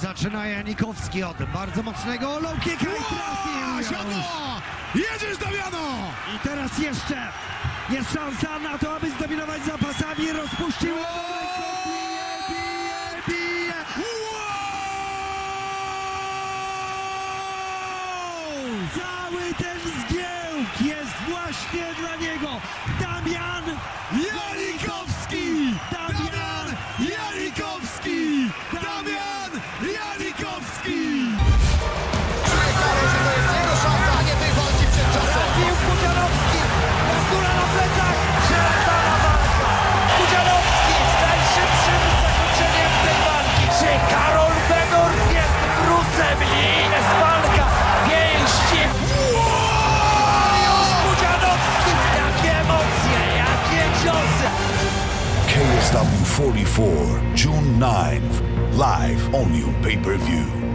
Zaczyna Janikowski od bardzo mocnego low kicka i trafił. Siadło! Jedziesz, Damiano! I teraz jeszcze jest szansa na to, aby zdominować zapasami. Rozpuścił bije. Cały ten zgiełk jest właśnie dla niego. Damian KSW 44, June 9th, live only on pay per view.